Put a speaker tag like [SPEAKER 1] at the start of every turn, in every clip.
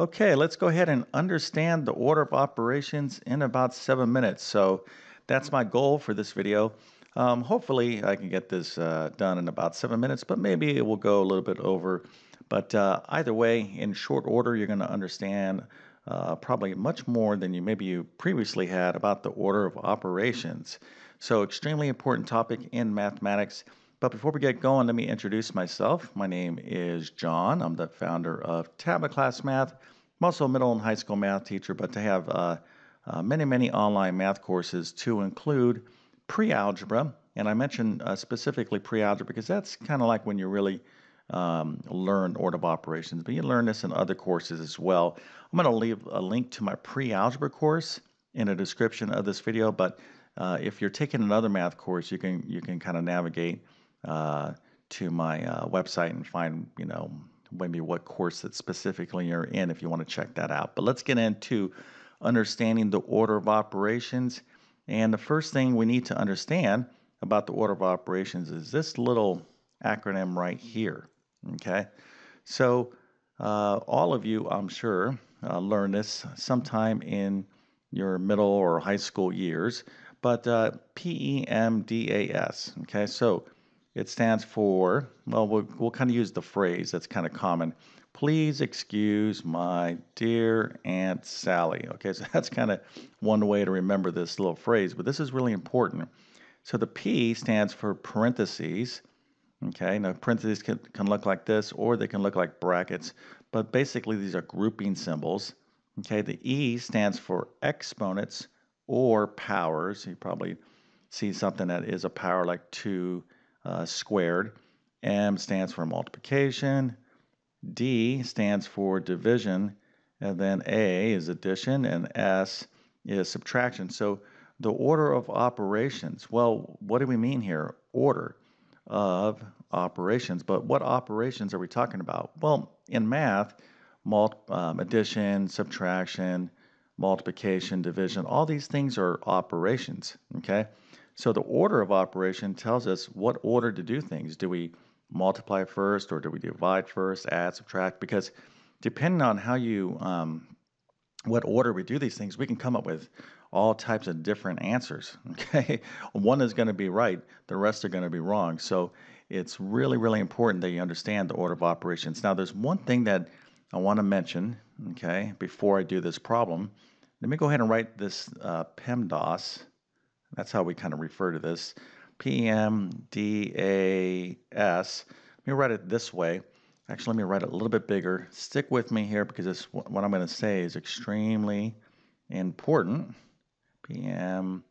[SPEAKER 1] Okay, let's go ahead and understand the order of operations in about seven minutes. So that's my goal for this video. Um, hopefully I can get this uh, done in about seven minutes, but maybe it will go a little bit over. But uh, either way, in short order, you're going to understand uh, probably much more than you maybe you previously had about the order of operations. So extremely important topic in mathematics. But before we get going, let me introduce myself. My name is John. I'm the founder of TabletClass Math. I'm also a middle and high school math teacher, but to have uh, uh, many, many online math courses to include pre-algebra. And I mentioned uh, specifically pre-algebra because that's kind of like when you really um, learn order of operations, but you learn this in other courses as well. I'm going to leave a link to my pre-algebra course in the description of this video, but uh, if you're taking another math course, you can you can kind of navigate uh, to my uh, website and find, you know, maybe what course that specifically you're in if you want to check that out. But let's get into understanding the order of operations. And the first thing we need to understand about the order of operations is this little acronym right here. Okay, so uh, all of you, I'm sure, uh, learned this sometime in your middle or high school years, but uh, PEMDAS. Okay, so it stands for, well, we'll, we'll kind of use the phrase that's kind of common. Please excuse my dear Aunt Sally. Okay, so that's kind of one way to remember this little phrase, but this is really important. So the P stands for parentheses. Okay, now parentheses can, can look like this or they can look like brackets, but basically these are grouping symbols. Okay, the E stands for exponents or powers. You probably see something that is a power like 2 uh, squared. M stands for multiplication. D stands for division. And then A is addition and S is subtraction. So the order of operations. Well, what do we mean here? Order of operations. But what operations are we talking about? Well, in math, um, addition, subtraction, multiplication, division, all these things are operations, okay? So the order of operation tells us what order to do things. Do we multiply first or do we divide first, add, subtract? Because depending on how you, um, what order we do these things, we can come up with all types of different answers. Okay, one is going to be right, the rest are going to be wrong. So it's really, really important that you understand the order of operations. Now, there's one thing that I want to mention. Okay, before I do this problem, let me go ahead and write this uh, PEMDAS that's how we kind of refer to this. P-M-D-A-S. Let me write it this way. Actually, let me write it a little bit bigger. Stick with me here because this, what I'm going to say is extremely important. P-M-D-A-S.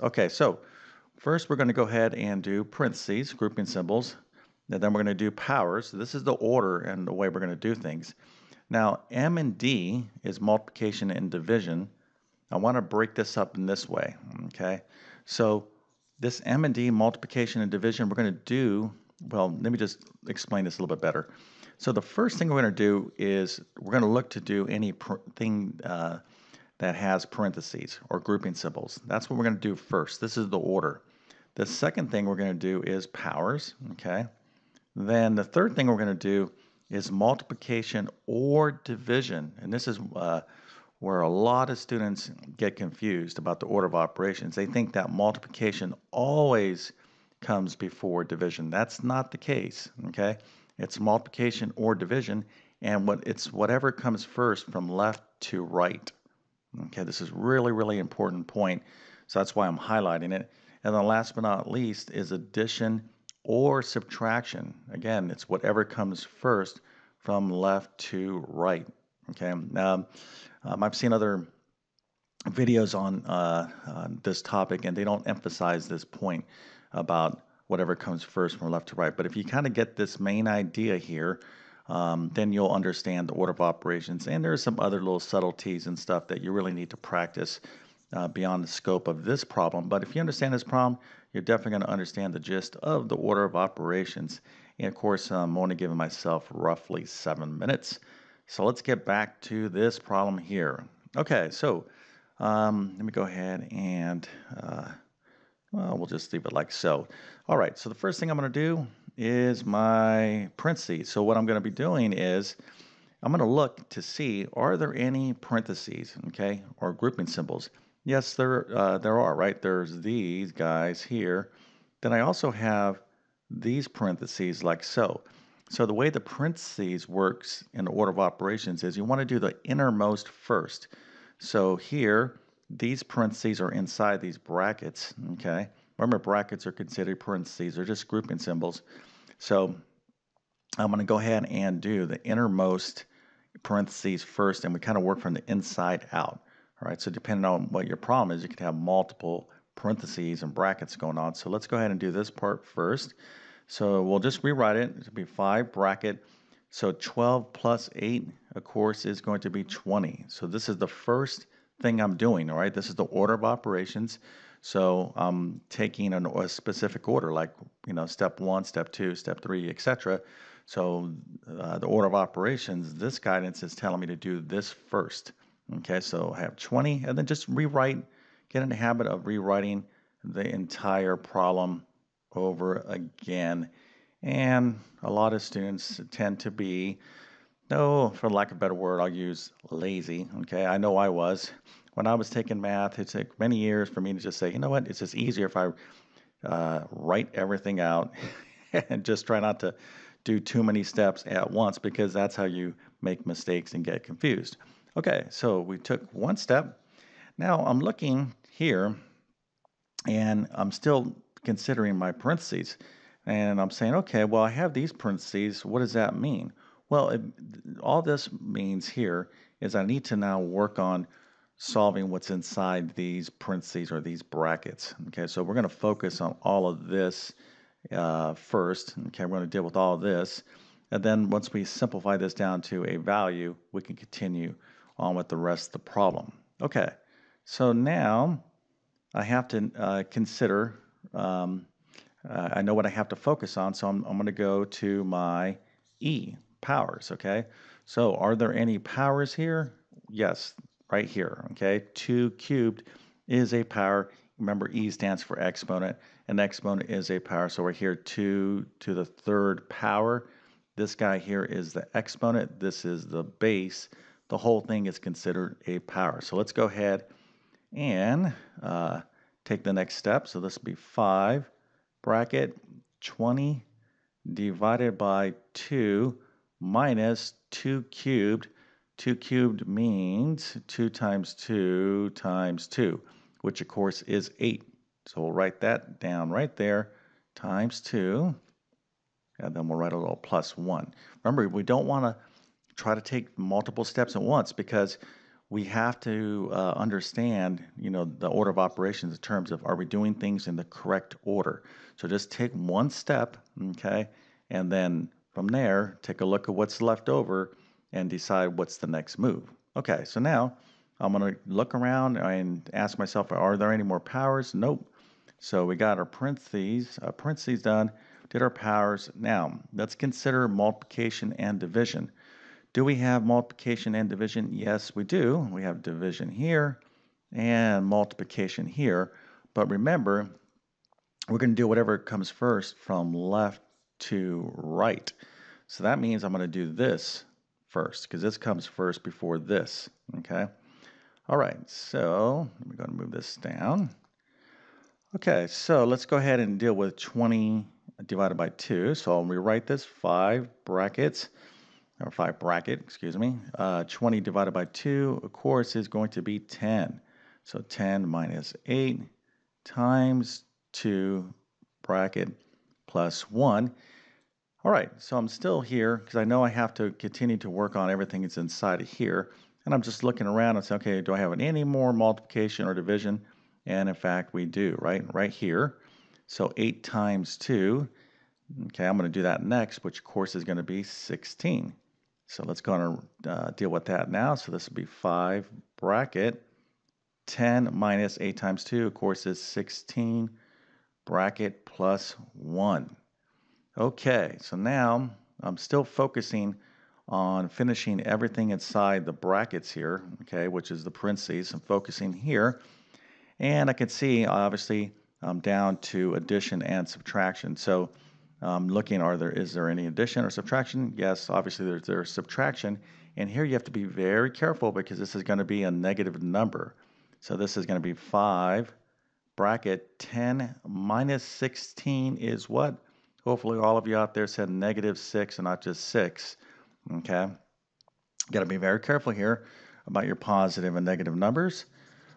[SPEAKER 1] Okay, so first we're going to go ahead and do parentheses, grouping symbols. And then we're going to do powers. This is the order and the way we're going to do things. Now, M and D is multiplication and division. I want to break this up in this way, okay? So this M and D multiplication and division, we're going to do, well, let me just explain this a little bit better. So the first thing we're going to do is we're going to look to do anything uh, that has parentheses or grouping symbols. That's what we're going to do first. This is the order. The second thing we're going to do is powers, okay? Then the third thing we're going to do is multiplication or division. And this is uh, where a lot of students get confused about the order of operations. They think that multiplication always comes before division. That's not the case, okay? It's multiplication or division, and what it's whatever comes first from left to right. Okay, this is really, really important point. So that's why I'm highlighting it. And then last but not least is addition or subtraction. Again, it's whatever comes first from left to right. Okay, um, um, I've seen other videos on, uh, this topic and they don't emphasize this point about whatever comes first from left to right. But if you kind of get this main idea here, um, then you'll understand the order of operations. And there are some other little subtleties and stuff that you really need to practice uh, beyond the scope of this problem. But if you understand this problem, you're definitely going to understand the gist of the order of operations. And of course, I'm only giving myself roughly seven minutes. So let's get back to this problem here. Okay, so um, let me go ahead and uh, well, we'll just leave it like so. All right, so the first thing I'm going to do is my parentheses. So what I'm going to be doing is I'm going to look to see are there any parentheses, okay, or grouping symbols. Yes, there uh, there are, right? There's these guys here. Then I also have these parentheses like so. So the way the parentheses works in the order of operations is you want to do the innermost first. So here, these parentheses are inside these brackets, okay? Remember, brackets are considered parentheses. They're just grouping symbols. So I'm going to go ahead and do the innermost parentheses first, and we kind of work from the inside out. All right, so depending on what your problem is, you could have multiple parentheses and brackets going on. So let's go ahead and do this part first. So we'll just rewrite it. It'll be 5 bracket. So 12 plus 8, of course, is going to be 20. So this is the first thing I'm doing, all right? This is the order of operations. So I'm taking an, a specific order, like, you know, step 1, step 2, step 3, etc. So uh, the order of operations, this guidance is telling me to do this first. Okay, so I have 20, and then just rewrite, get in the habit of rewriting the entire problem over again. And a lot of students tend to be, no, for lack of a better word, I'll use lazy. Okay, I know I was. When I was taking math, it took many years for me to just say, you know what, it's just easier if I uh, write everything out and just try not to do too many steps at once because that's how you make mistakes and get confused. Okay, so we took one step. Now I'm looking here and I'm still considering my parentheses. And I'm saying, okay, well, I have these parentheses. What does that mean? Well, it, all this means here is I need to now work on solving what's inside these parentheses or these brackets. Okay, so we're going to focus on all of this uh, first. Okay, we're going to deal with all this. And then once we simplify this down to a value, we can continue on with the rest of the problem. Okay, so now I have to uh, consider um, uh, I know what I have to focus on, so I'm, I'm going to go to my E, powers, okay? So are there any powers here? Yes, right here, okay? 2 cubed is a power. Remember, E stands for exponent, and exponent is a power. So we're here 2 to the third power. This guy here is the exponent. This is the base. The whole thing is considered a power. So let's go ahead and uh, take the next step. So this will be 5 bracket 20 divided by 2 minus 2 cubed. 2 cubed means 2 times 2 times 2, which of course is 8. So we'll write that down right there, times 2, and then we'll write a little plus 1. Remember, we don't want to try to take multiple steps at once because we have to uh, understand, you know, the order of operations in terms of are we doing things in the correct order. So just take one step, okay, and then from there take a look at what's left over and decide what's the next move. Okay, so now I'm going to look around and ask myself, are there any more powers? Nope. So we got our parentheses, uh, parentheses done, did our powers. Now let's consider multiplication and division. Do we have multiplication and division? Yes, we do. We have division here and multiplication here. But remember, we're going to do whatever comes first from left to right. So that means I'm going to do this first because this comes first before this. Okay. All right. So we're going to move this down. Okay. So let's go ahead and deal with 20 divided by 2. So I'll rewrite this 5 brackets or 5 bracket, excuse me, uh, 20 divided by 2, of course, is going to be 10. So 10 minus 8 times 2 bracket plus 1. All right, so I'm still here because I know I have to continue to work on everything that's inside of here. And I'm just looking around and saying, okay, do I have any more multiplication or division? And in fact, we do, right? Right here. So 8 times 2. Okay, I'm going to do that next, which of course is going to be 16. So let's go and uh, deal with that now. So this would be 5 bracket 10 minus 8 times 2, of course, is 16 bracket plus 1. Okay, so now I'm still focusing on finishing everything inside the brackets here, okay, which is the parentheses. I'm focusing here. And I can see, obviously, I'm down to addition and subtraction. So um, looking are there is there any addition or subtraction? Yes, obviously there's, there's subtraction. And here you have to be very careful because this is going to be a negative number. So this is going to be 5 bracket 10 minus 16 is what? Hopefully all of you out there said negative 6 and not just 6. Okay? Got to be very careful here about your positive and negative numbers.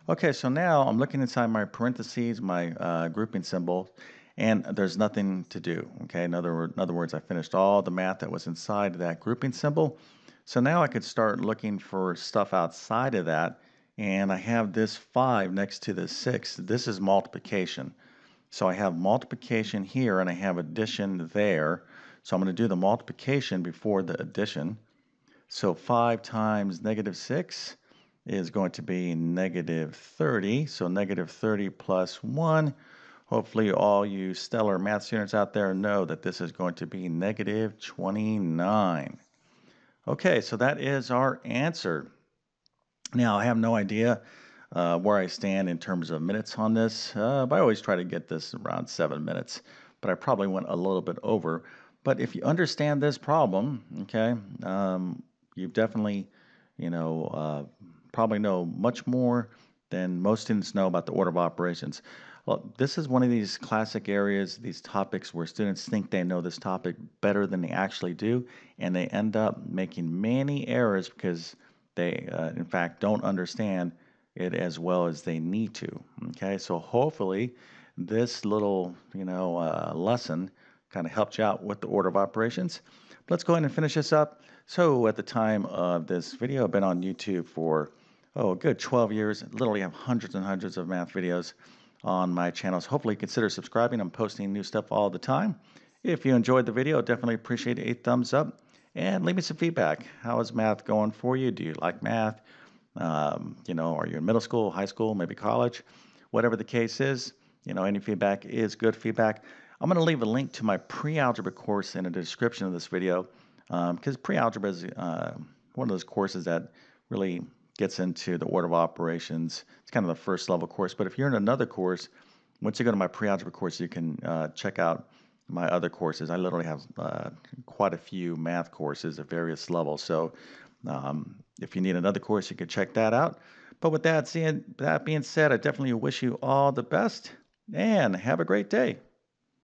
[SPEAKER 1] Okay, so now I'm looking inside my parentheses, my uh, grouping symbol, and there's nothing to do. Okay, in other, in other words, I finished all the math that was inside that grouping symbol. So now I could start looking for stuff outside of that, and I have this 5 next to the 6. This is multiplication. So I have multiplication here, and I have addition there. So I'm going to do the multiplication before the addition. So 5 times negative 6 is going to be negative 30. So negative 30 plus 1 Hopefully all you stellar math students out there know that this is going to be negative 29. Okay, so that is our answer. Now, I have no idea uh, where I stand in terms of minutes on this, uh, but I always try to get this around seven minutes, but I probably went a little bit over. But if you understand this problem, okay, um, you've definitely, you know, uh, probably know much more than most students know about the order of operations. Well, this is one of these classic areas, these topics where students think they know this topic better than they actually do, and they end up making many errors because they, uh, in fact, don't understand it as well as they need to. Okay, so hopefully this little, you know, uh, lesson kind of helped you out with the order of operations. Let's go ahead and finish this up. So at the time of this video, I've been on YouTube for, oh, a good 12 years. Literally have hundreds and hundreds of math videos on my channels. Hopefully consider subscribing. I'm posting new stuff all the time. If you enjoyed the video, definitely appreciate a thumbs up and leave me some feedback. How is math going for you? Do you like math? Um, you know, are you in middle school, high school, maybe college? Whatever the case is, you know, any feedback is good feedback. I'm going to leave a link to my pre-algebra course in the description of this video because um, pre-algebra is uh, one of those courses that really gets into the order of operations. It's kind of the first level course. But if you're in another course, once you go to my pre-algebra course, you can uh, check out my other courses. I literally have uh, quite a few math courses at various levels. So um, if you need another course, you can check that out. But with that, that being said, I definitely wish you all the best and have a great day.